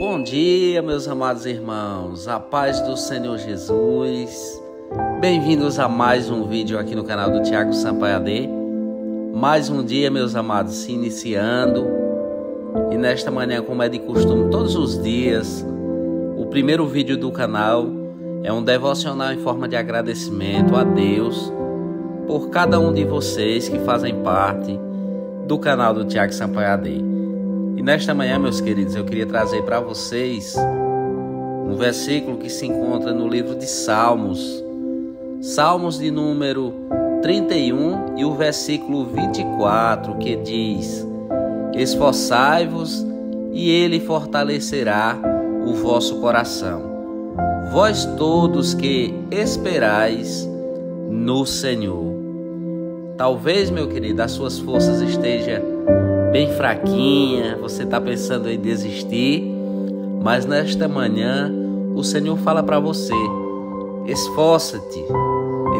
Bom dia, meus amados irmãos, a paz do Senhor Jesus. Bem-vindos a mais um vídeo aqui no canal do Tiago Sampaio AD. Mais um dia, meus amados, se iniciando. E nesta manhã, como é de costume, todos os dias, o primeiro vídeo do canal é um devocional em forma de agradecimento a Deus por cada um de vocês que fazem parte do canal do Tiago Sampaio AD. E nesta manhã, meus queridos, eu queria trazer para vocês um versículo que se encontra no livro de Salmos, Salmos de número 31 e o versículo 24, que diz: Esforçai-vos e ele fortalecerá o vosso coração. Vós todos que esperais no Senhor. Talvez, meu querido, as suas forças estejam bem fraquinha, você está pensando em desistir, mas nesta manhã o Senhor fala para você: esforça-te,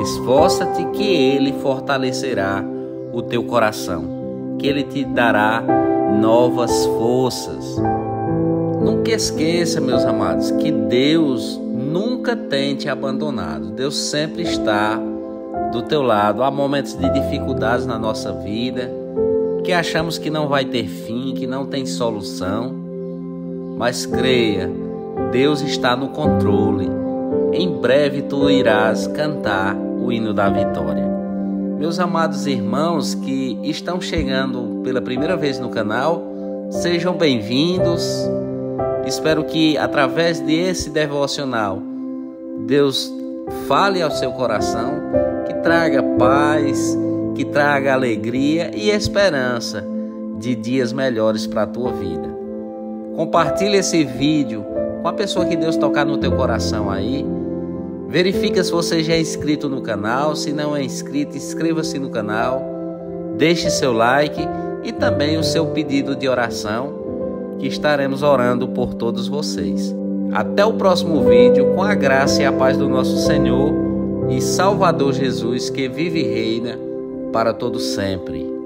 esforça-te que Ele fortalecerá o teu coração, que Ele te dará novas forças. Nunca esqueça, meus amados, que Deus nunca tem te abandonado. Deus sempre está do teu lado. Há momentos de dificuldades na nossa vida, que achamos que não vai ter fim, que não tem solução. Mas creia, Deus está no controle. Em breve tu irás cantar o hino da vitória. Meus amados irmãos que estão chegando pela primeira vez no canal, sejam bem-vindos. Espero que através desse devocional Deus fale ao seu coração que traga paz, que traga alegria e esperança de dias melhores para a tua vida. Compartilhe esse vídeo com a pessoa que Deus tocar no teu coração aí. Verifica se você já é inscrito no canal, se não é inscrito, inscreva-se no canal, deixe seu like e também o seu pedido de oração, que estaremos orando por todos vocês. Até o próximo vídeo, com a graça e a paz do nosso Senhor e Salvador Jesus, que vive e reina para todo sempre.